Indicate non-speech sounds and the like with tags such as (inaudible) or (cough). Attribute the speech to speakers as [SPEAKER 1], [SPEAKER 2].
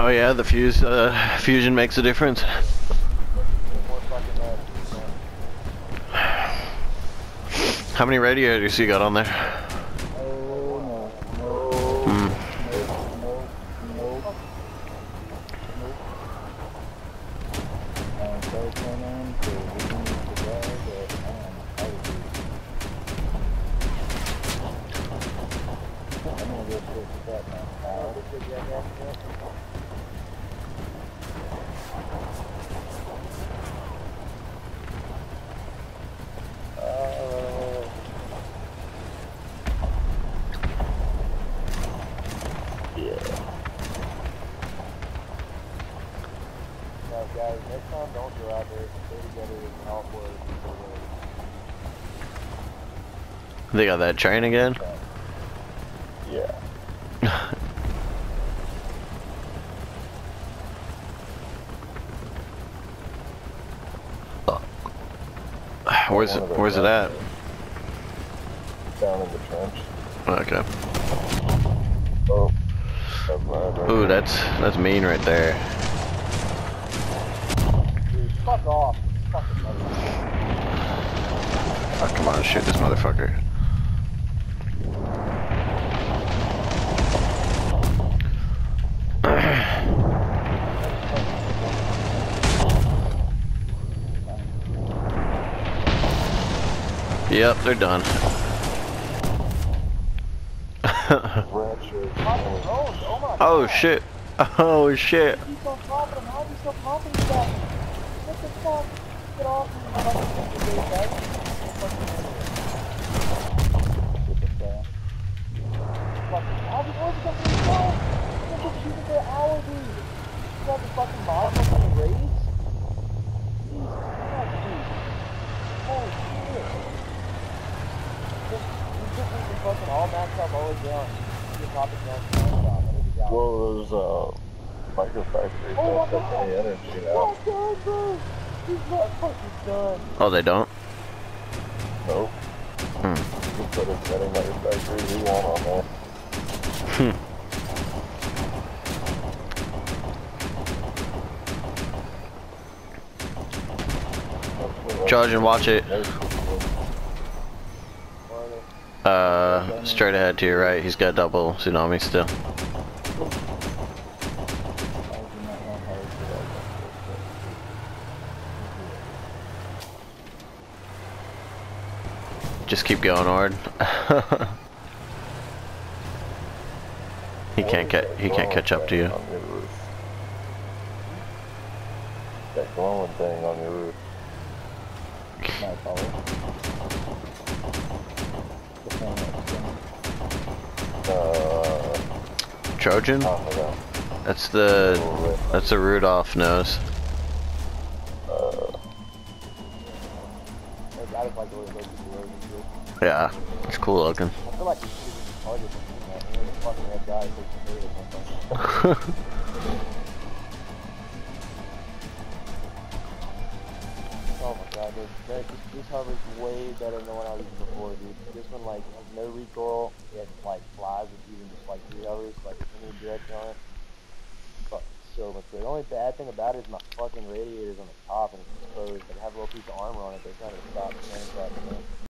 [SPEAKER 1] Oh yeah, the fuse uh, fusion makes a difference. How many radiators you got on there? They got that train again? (sighs) Where's it, where's it at?
[SPEAKER 2] Down in the trench.
[SPEAKER 1] Okay.
[SPEAKER 2] Oh. Right
[SPEAKER 1] Ooh, that's that's mean right there.
[SPEAKER 2] Dude, fuck off. Fucking motherfucker.
[SPEAKER 1] Oh, come on, shoot this motherfucker. Yep, they're done. (laughs)
[SPEAKER 2] Oh,
[SPEAKER 1] shit. Oh shit.
[SPEAKER 2] He's so confident. How is he so confident about it? What the fuck? Get off me. I'm about to take the day back. Fucking Get the fuck. Fucking, how did how did that thing go? I've been shooting for an hour, dude. You got the fucking mod on the raids? Jesus Christ, dude. Holy shit. Just, you just need to fucking all maxed out all the way down. You can pop it down to one shot. That'll be down.
[SPEAKER 3] Well, those uh, microfactories
[SPEAKER 2] Oh
[SPEAKER 3] don't
[SPEAKER 2] my
[SPEAKER 3] any energy
[SPEAKER 2] He's
[SPEAKER 3] now.
[SPEAKER 2] not done, bro. He's not fucking done.
[SPEAKER 1] Oh, they don't?
[SPEAKER 3] Nope.
[SPEAKER 1] Hmm.
[SPEAKER 3] You can put as many microfactories you want on there.
[SPEAKER 1] Charge and watch it. Uh, straight ahead to your right. He's got double tsunami still. Just keep going, Ord. (laughs) he can't get. He can't catch up to you.
[SPEAKER 3] On your roof. That glowing thing on your roof. (sighs) Uh,
[SPEAKER 1] Trojan.
[SPEAKER 3] of
[SPEAKER 1] That's the. That's the Rudolph nose.
[SPEAKER 3] Uh,
[SPEAKER 2] I just like the way those people are. dude.
[SPEAKER 1] Yeah, it's cool looking. (laughs)
[SPEAKER 2] this, this hover's way better than the one I was using before, dude. This one, like, has no recoil. It, like, flies with even just, like, three hovers, like, any direction on it. Fuck, so much better. The only bad thing about it is my fucking radiator's on the top and it's exposed. But I have a little piece of armor on it, but it's not gonna stop the